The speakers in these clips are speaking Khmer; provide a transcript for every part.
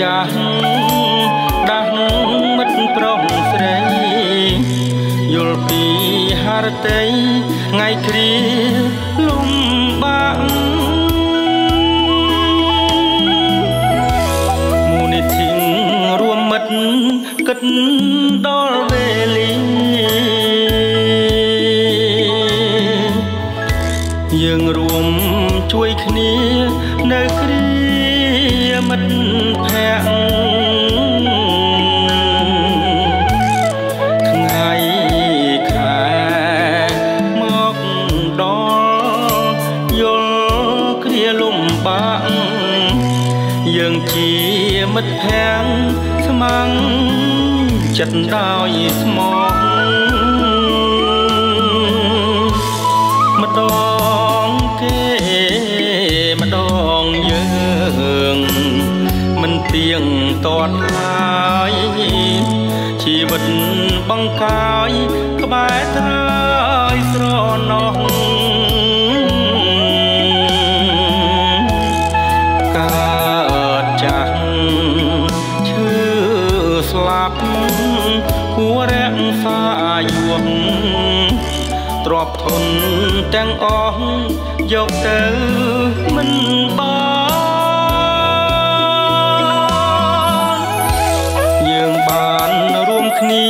ចាស់ដាស់មិត្តប្រុសស្រីយល់ពីហរតី កាយក្បែរថ្លើយស្រណោះកើតចាស់ឈឺស្លាប់គួររាំងសាយុងទ្របធនទាំងអស់យកទៅមិនបានយើងបានរួមគ្នា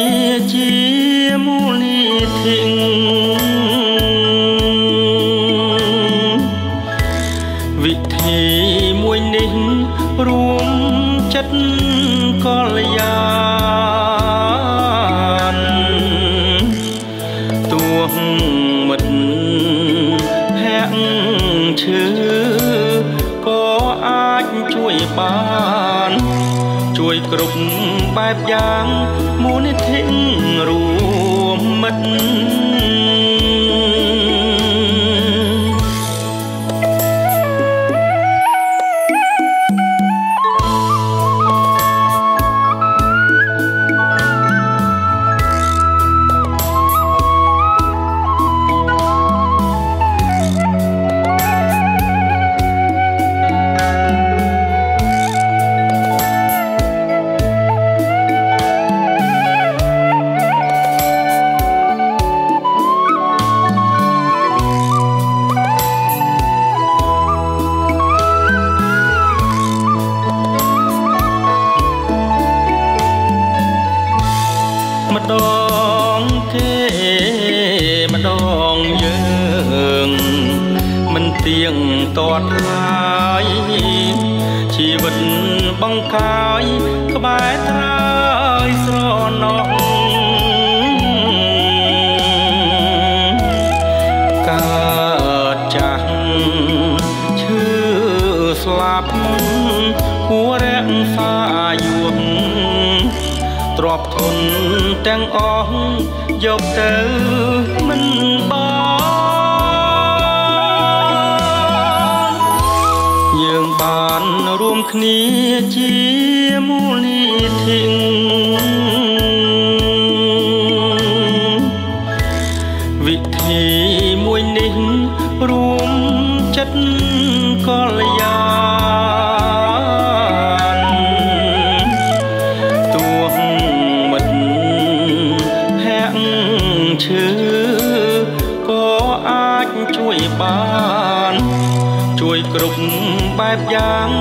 giáp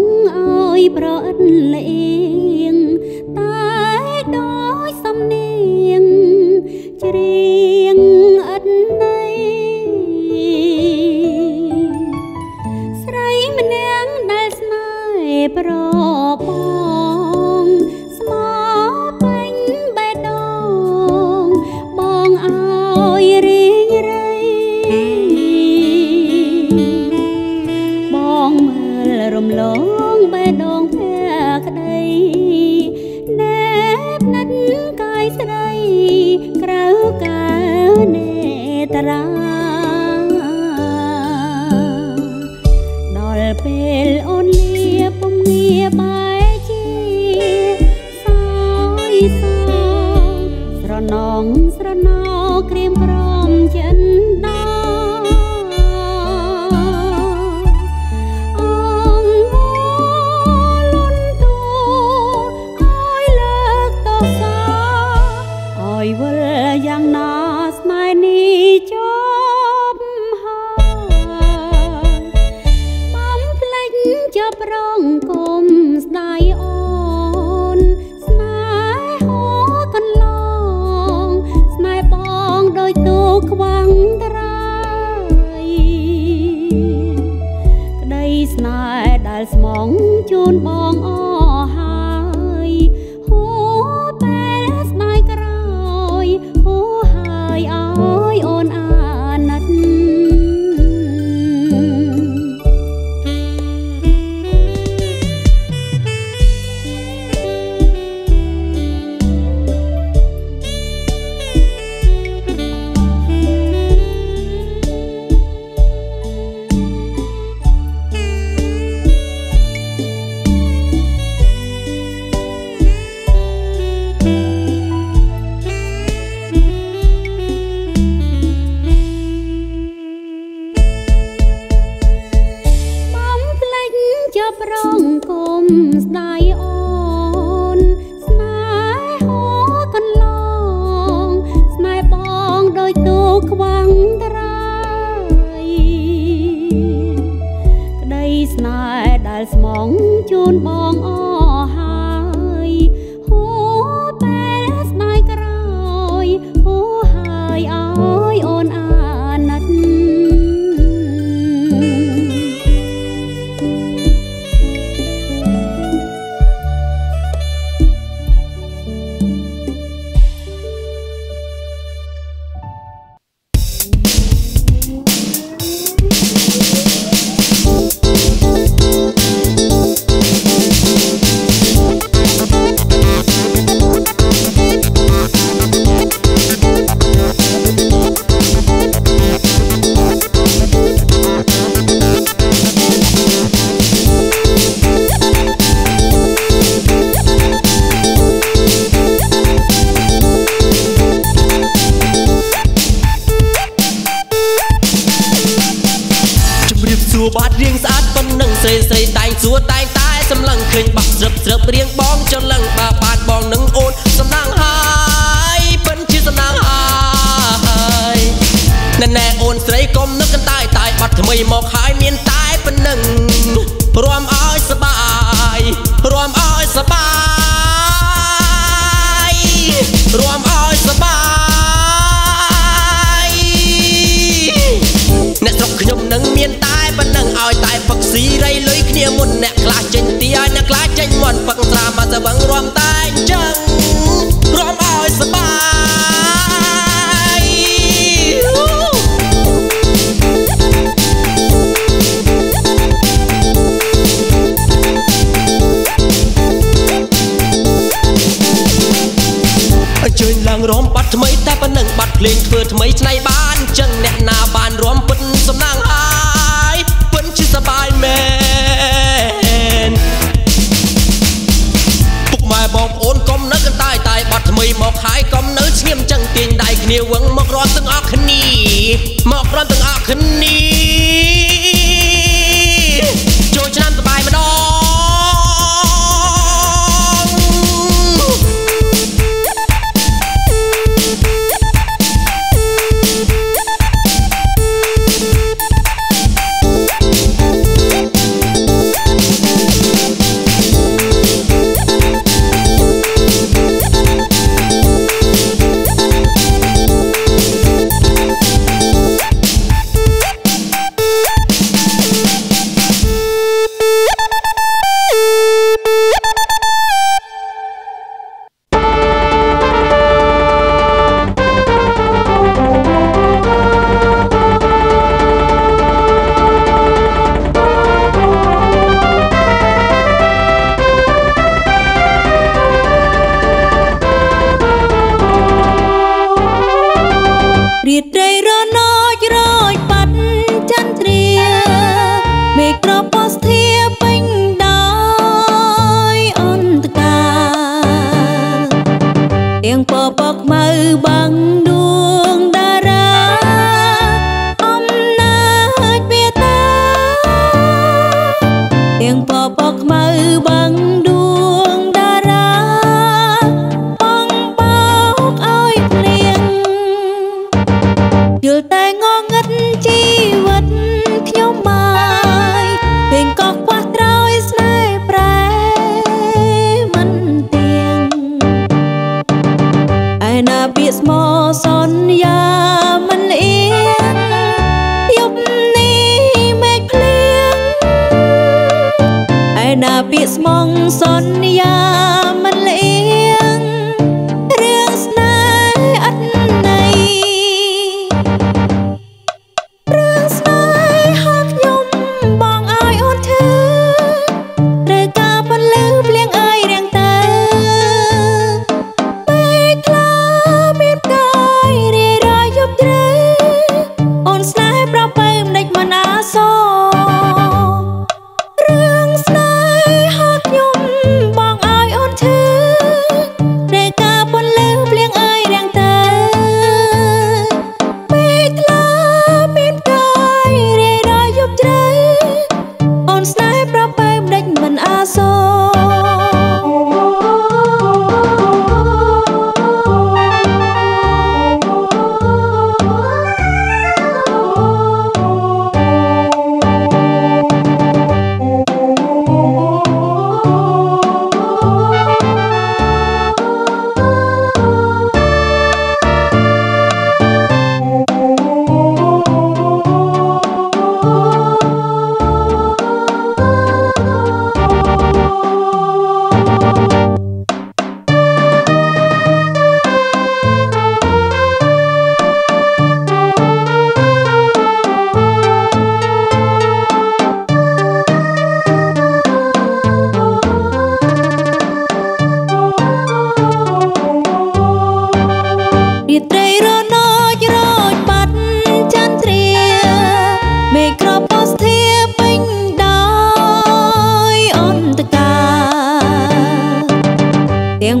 ឲ្យប្រអិនលេងតែដោយសំនៀងជ្រី នបងអ ខ្វាំងត្រាយក្តីស្នេហ៍ដែលស្មងជូនបងអើ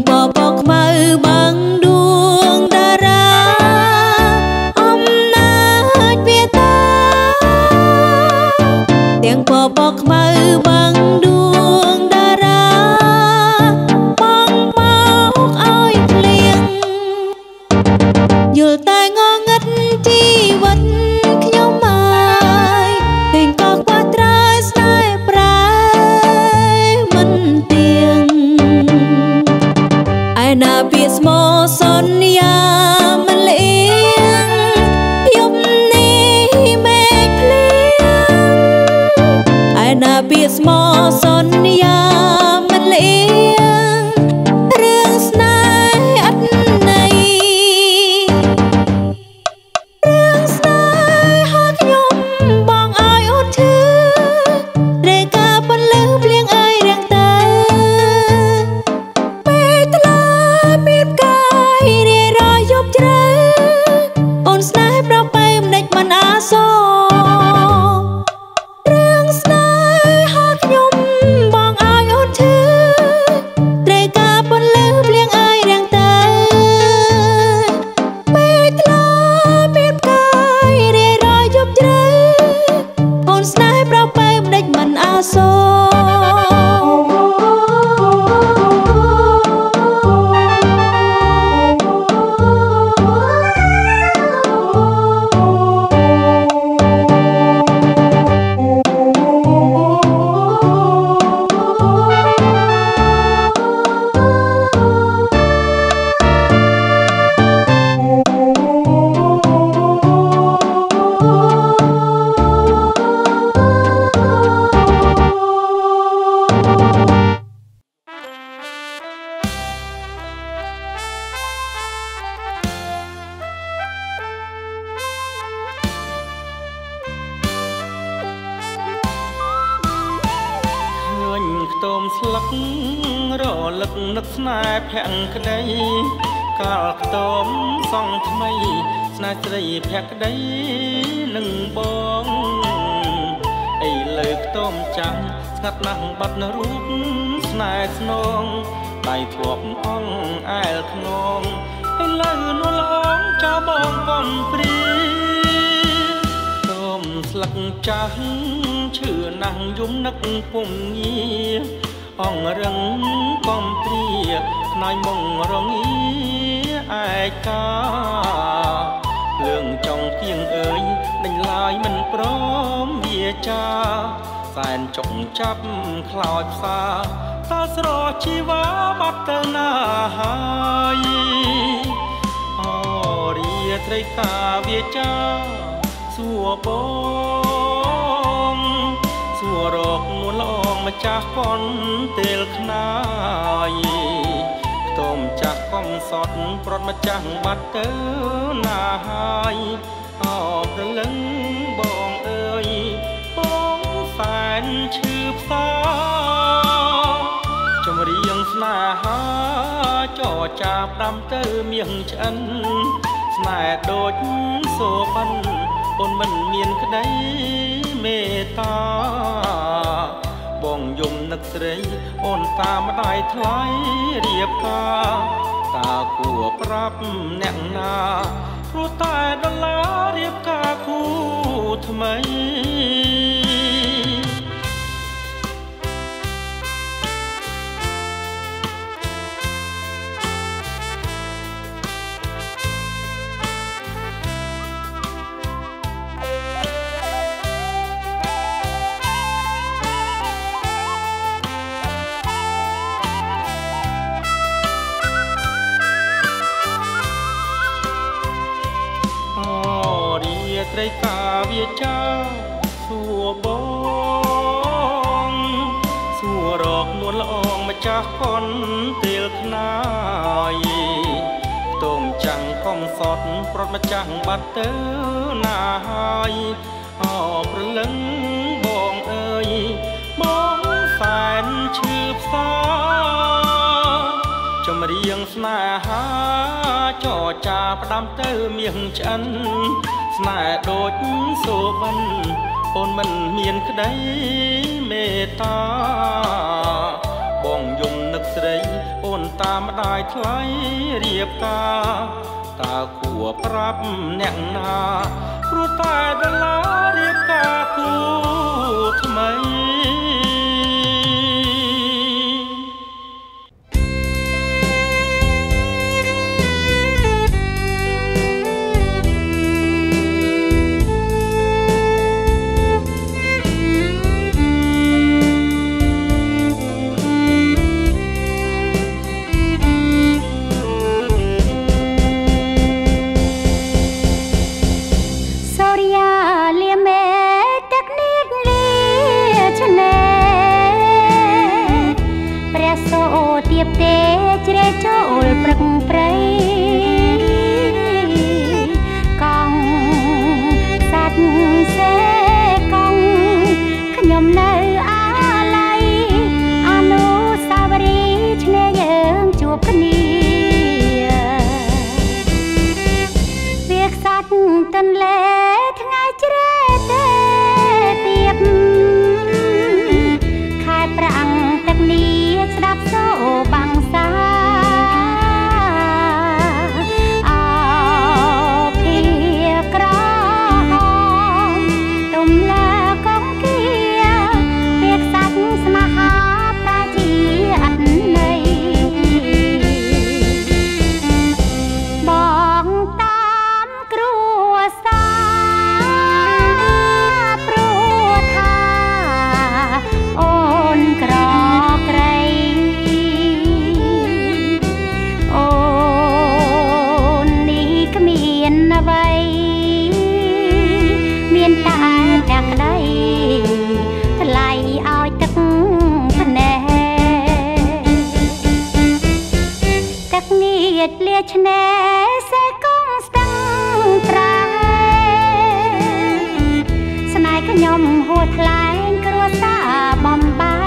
bubble. ស្ងាត់ណាស់បាត់រូបស្នេហ៍ស្នងដៃធ្លាប់អងអែលខ្នងហើយលើនួលអងចៅបងកំព្រីសូមស្លឹកចាស់ឈឺណាស់យំនឹកពុំងារអងរឹងកំព្រីខ្នាយមុងរងាឯកាភ្លើងចង់គៀងអើយដេញឡាយមិនព្រមវាចា សែនចុកចាប់ខ្លោចផ្សាតាស្រោជីវ៉ាបាត់ទៅណាហើយអរាត្រីកាវាចាសួបងសួរកមួនល្អងម្ចាស់កនទេលខ្នាយខ្ទមចាស់កំសត់ប្រត់ម្ចាស់បាត់ទៅណាហើយអរព្រលឹងបងអើយបង សែនឈឺផ្សាចម្រៀងស្នេហាចរចាផ្ដាំទៅមៀងឆ្អិនស្នេហ៍ដូចសូបិនអូនមិនមានក្តីមេត្តាបងយំនឹកស្រីអូនតាមម្ដាយថ្លៃរៀបការតើគួរប្រាប់អ្នកណាព្រោះតែដុល្លាររៀបការគូថ្មី ត្រីកាវាចាសួរបងសួររកនួនល្អងម្ចាស់កុនពេលខ្នាយខ្ទមចាំងកងសតប្រត់ម្ចាស់បាត់ទៅណាហើយអោព្រលឹងបងអើយបងសែនឈឺផ្សា ចម្រៀងស្នេហាចរចាផ្ដាំទៅមៀងឆ្អិនស្នេហ៍ដូចសូបិនអូនមិនមានក្តីមេត្តាបងយំនឹកស្រីអូនតាមម្ដាយថ្លៃរៀបការតើគួរប្រាប់អ្នកណាព្រោះតែដុល្លាររៀបការគូថ្មី ខ្ញុំហួថ្លែងគ្រួសារបំបា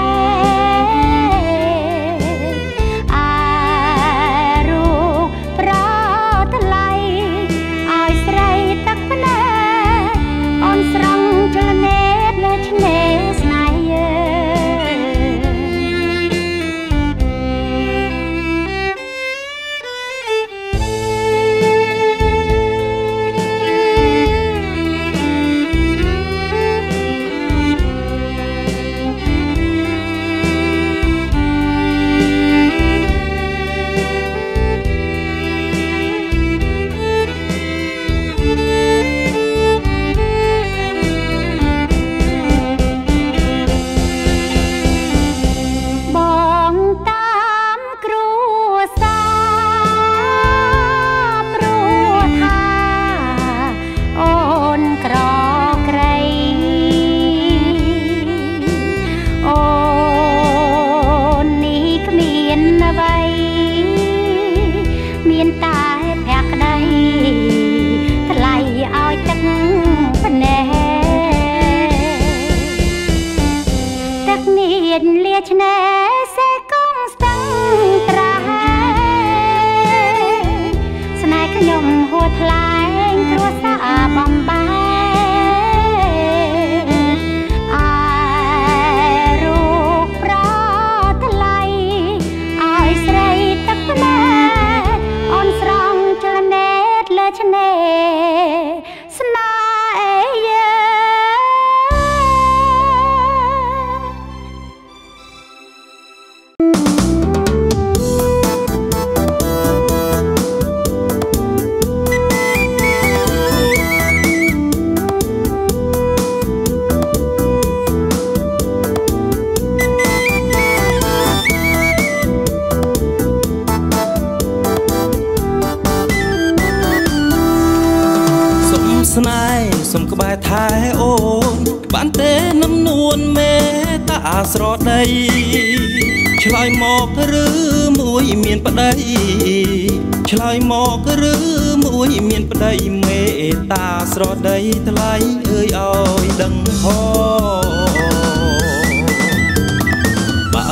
មួយមានប្តីឆ្លើយមកឬមួយមានប្តីមេតាស្រដីថ្លៃអើយឲ្យដឹងហោបើ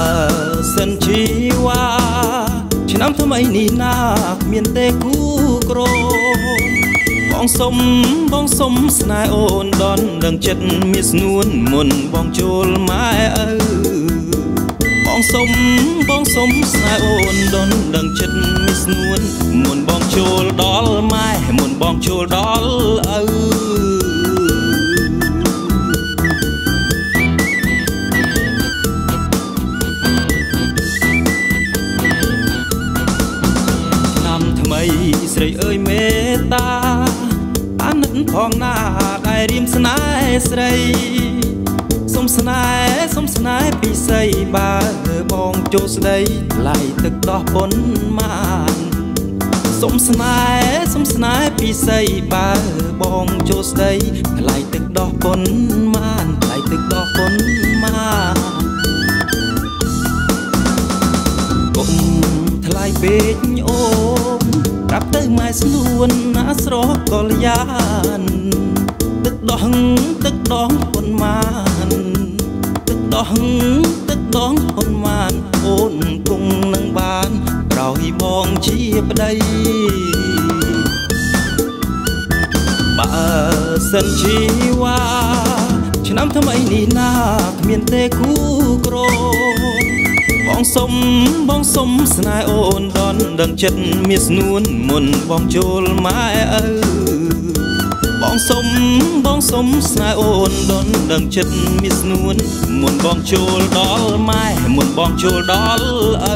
សិនជីវ៉ាឆ្នាំថ្មីនេះណាគ្មានទេគូក្រមបងសុំបងសុំស្នេហ៍អូនដនដឹងចិត្តមានស្នួនមុនបងចូលម៉ែឪ បងសុំបងសុំស្នេហ៍អូនដនដឹងចិត្តមានស្នួនមុនបងចូលដល់ម៉ែមុនបងចូលដល់ឪឆ្នាំថ្មីស្រីអើយមេត្តាអាណិតផងណាដែលរៀមស្នេហ៍ស្រី សុំស្នេហ៍សុំស្នេហ៍ពីស័យបើបងចូលស្ដីថ្លៃទឹកដោះប៉ុនមានសុំស្នេហ៍សុំស្នេហ៍ពីស័យបើបងចូលស្ដីថ្លៃទឹកដោះប៉ុនមានថ្លៃទឹកដោះប៉ុនមានកុំថ្លៃពេកអូនប្រាប់ទៅម៉ែស្នួនណាស្រកកលយានទឹកដោះទឹកដងប៉ុន្មានទឹក ដោះទឹកដងប៉ុន្មានអូនគង់នឹងបានក្រោយបងជាប្តីបើសិនជីវ៉ាឆ្នាំថ្មីនេះណាគ្មានទេគូក្រមបងសុំបងសុំស្នេហ៍អូនដនដឹងចិត្តមានស្នួនមុនបងចូលម៉ែឪ បងសុំបងសុំស្នេហ៍អូនដនដឹងចិត្តមានស្នួនមុនបងចូលដល់ម៉ែមុនបងចូលដល់ឪ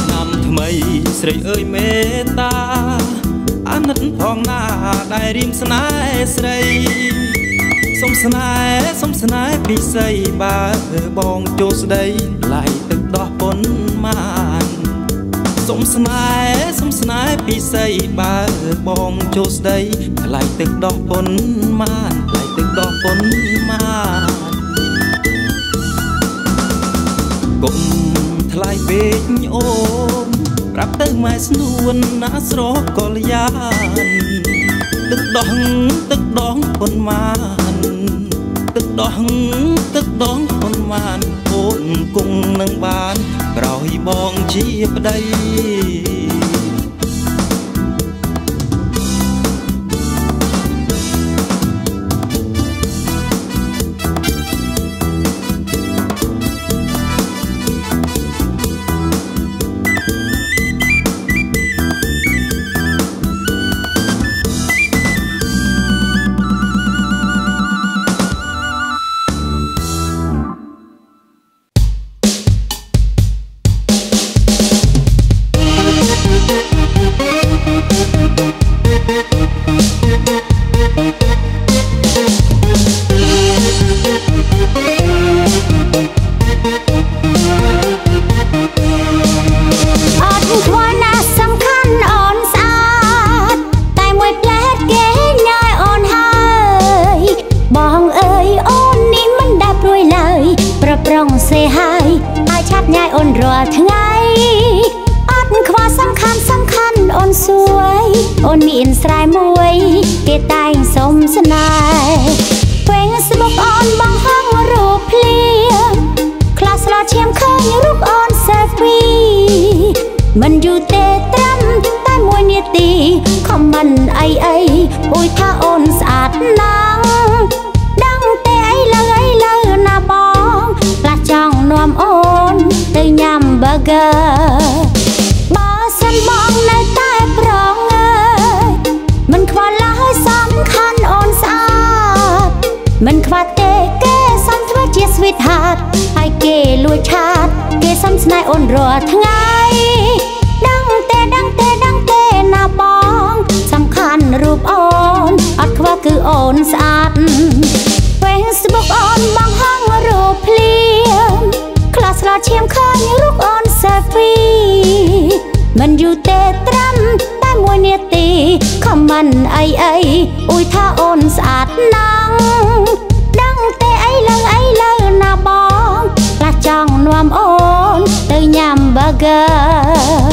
ឆ្នាំថ្មីស្រីអើយមេត្តាអាណិតផងណាដែលរៀមស្នេហ៍ស្រី សុំស្នេហ៍សុំស្នេហ៍ពីស័យបើបងចូលស្ដីឡៃទឹកដោះប៉ុនមានសុំស្នេហ៍សុំស្នេហ៍ពីស័យបើបងចូលស្ដីឡៃទឹកដោះប៉ុនមានឡៃទឹកដោះប៉ុនមានកុំថ្លៃពេកអូនប្រាប់ទៅម៉ែស្នួនណាស្រកកលយានទឹកដោះទឹកដងប៉ុន្មាន ទឹកដោះទឹកដងប៉ុន្មានអូនគង់នឹងបាន ក្រោយបងជាប្តី យថាអូនស្អាតណាស់ដឹងទេអីលើអីលើណាបងខ្លះចង់នាំអូនទៅញ៉ាំ burger បើសិនបងនៅតែប្រងអើយមិនខ្វល់ឡើយសំខាន់អូនស្អាតមិនខ្វះទេគេសំធ្វើជា sweet heart ហើយគេលួចឆាត គេសំស្នេហ៍អូនរាល់ថ្ងៃដឹង ស្អាត Facebook អូនបង្ហងរូបភ្លៀងខ្លះស្លាឈាមឃើញរូបអូន selfie មិនយូរទេត្រឹមតែមួយនាទី comment អីអីអ៊ុយថាអូនស្អាតណាស់ដឹងទេអីលើអីលើណាបងខ្លះចង់នាំអូនទៅញ៉ាំ burger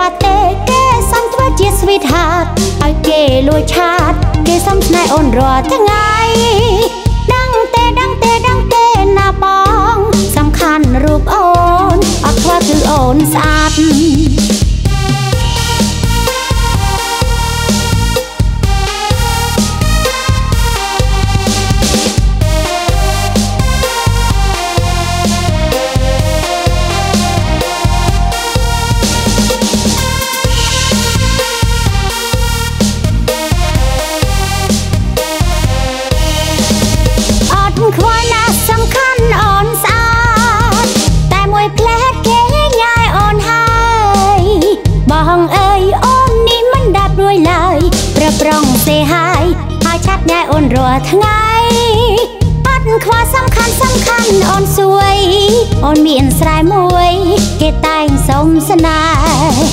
មិនខ្វះទេគេសំធ្វើជា sweet heart ឲ្យគេលួចឆាត គេសំស្នេហ៍អូនរាល់ថ្ងៃដឹងទេដឹងទេដឹងទេណាបង សំខាន់រូបអូនអត់ខ្វះគឺអូនស្អាត ខ្វល់ណាស់សំខាន់អូនស្អាតតែមួយផ្លែគេញ៉ាយអូនហើយបងអើយអូននេះមិនដាប់រួយឡើយប្រប្រងសេហើយហើយឆាត់ញ៉ាយអូនរាល់ថ្ងៃអត់ខ្វល់សំខាន់សំខាន់អូនសួយអូនមានស្រែមួយ គេតែងសុំស្នេហ៍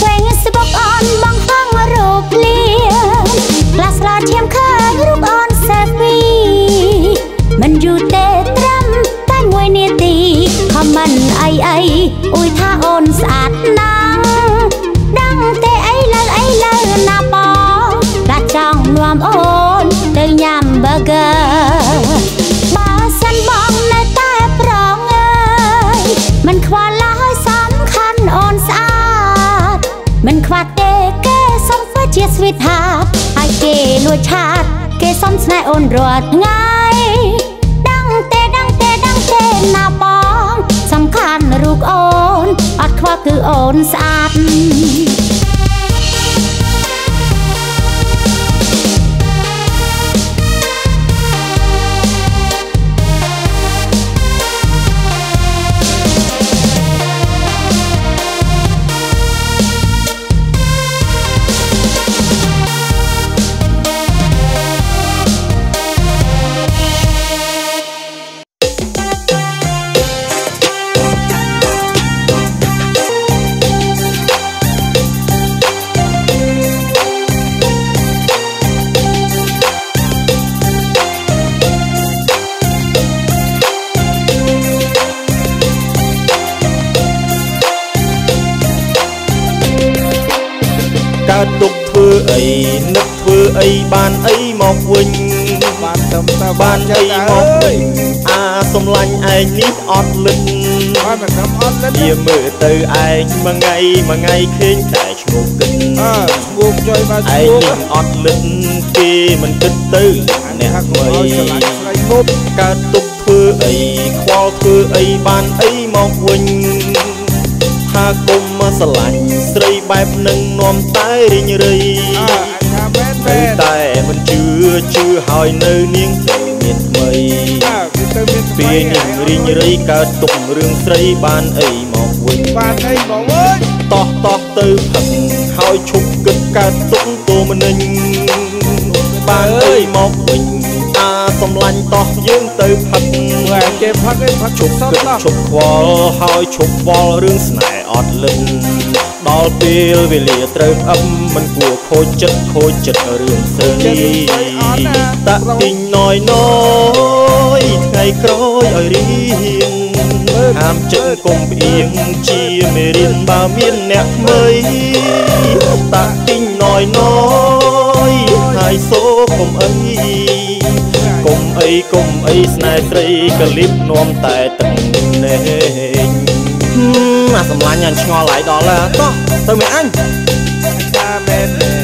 Facebook អូនបង្ហងរូបភ្លៀងខ្លះស្លាឈាមឃើ មិនយូរទេត្រឹមតែមួយនាទី comment អីអីអ៊ុយថាអូនស្អាតណាស់ដឹងទេអីលើអីលើណាបងកាចង់នាំអូនទៅញ៉ាំ burger បើសិនបងនៅតែប្រងអើយមិនខ្វល់ឡើយសំខាន់អូនស្អាតមិនខ្វះទេគេសុំធ្វើជា sweet heart ហើយគេលួចឆាត គេសុំស្នេហ៍អូនរាល់ថ្ងៃដឹង ខ្វះគឺអូនស្អាតកើត អត់លឹកបានមិនត្រឹមអត់លិតវាមើលទៅឯងមួយថ្ងៃមួយថ្ងៃឃើញតែឈ្ងោកគិតអើឈ្ងោកចុយបានឈ្ឯងងោកនេះអត់លឹកគេមិនគិតទៅអ្នកថាថ្កុំមីឲ្យស្រឡាញ់ស្រីងប់កើតទុកធ្វើអីខ្វល់ធ្វើអីបានអីមកវិញថាគុំមកស្រឡាញ់ស្រីបែបនឹងនាំតែរីងរៃអើអញថាមែននៅមែនតែមិនជឿជឿហើយនៅនាងទៅមានថ្មី អើគឺទៅមានថ្មីពេលនាងរីងរៃកើតទុករឿងស្រីបានអីមកវិញបានអីបងអើយតោះតោះទៅផឹកហើយឈប់គិតកើតទុកទូមនិញបានអីមកវិញអាសំឡាញ់តោះយើងទៅផឹកបើគេផឹកឯងផឹកឈប់សុទ្ធគិតឡោះឈប់ខ្វល់ហើយឈប់វល់រឿងស្នេហ៍អត់លិនដល់ពេលវេលាត្រូវផ្អឹបមិនគួរខូចចិត្តខូចចិត្តរឿងស្រីតាក់ទីងណយណ យថ្ងៃក្រោយឲ្យរៀងហាមចិត្តកុំផ្អៀងជាមេរៀនបើមានអ្នកថ្មីតាក់ទីងណយណយហើយសូកុំអីកុំអីកុំអីស្នេហ៍ស្រីកលិបនាំតែទឹកណែងអាសម្លាញ់អញឆ្ងល់ហើយដល់ហើយតោះទៅមេអញចាមែន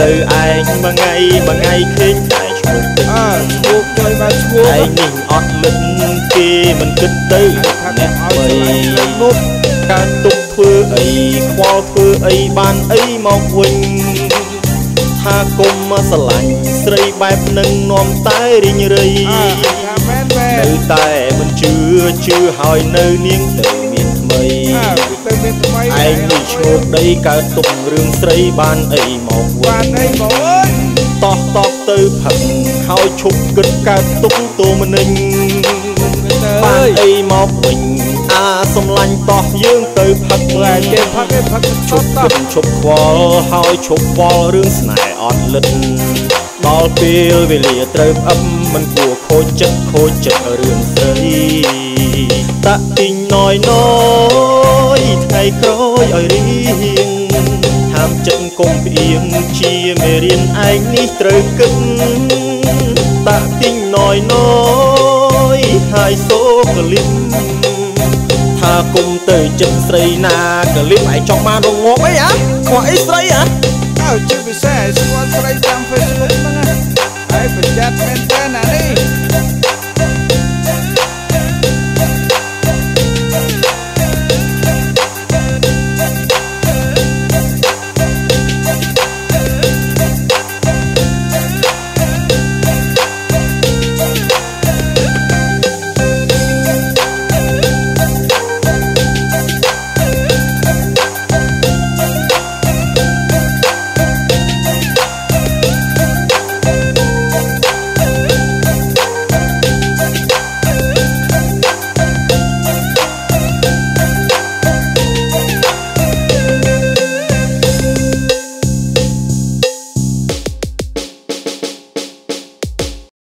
ទៅឯងមួយថ្ងៃមួយថ្ងៃឃើញតែឈ្មោះទឹកអើឈ្មោះជួយបានឈ្មោះឯងនេះអត់លឹកគេមិនគិតទៅអ្នកអ្វីមុខកើតទុកធ្វើអីខ្វល់ធ្វើអីបានអីមកវិញថាគុំមកស្រឡាញ់ស្រីបែបនឹងនាំតែរីងរៃអើចាមែនមែននៅតែមិនជឿជឿហើយនៅនាងទៅមានថ្មីអើទៅ មានថ្មីឯងនេះឈ្មោះដីកើតទុករឿងស្រីបានអីមកវិញបានអីបងអើយតោះតោះទៅផឹកហើយឈប់គិតកើតទុកតួមនិញបានអីមកវិញអាសំឡាញ់តោះយើងទៅផឹកតែគេផឹកគេផឹកឈឈប់ប់តោះគិតឈប់ខ្វល់ហើយឈប់វល់រឿងស្នេហ៍អត់លិតដល់ពេលវេលាត្រូវផ្អឹបមិនគួរខូចចិត្តខូចចិត្តរឿងស្រីតាក់ទីងណយណយ ថ្ងៃក្រោយឲ្យរៀងហាមចិត្តកុំផ្អៀងជាមេរៀនឯងនេះត្រូវគិតតាក់ទីងណយណយហើយសូកលិបថាគុំទៅចិត្តស្រីណាកលិបឯងចង់បានរងងប់អីហ៎ខ្វះអីស្រីហ៎អើជាពិសេសស្គាល់ស្រីតាម Facebook ហ្នឹងណាហើយប្រយ័ត្នមែនត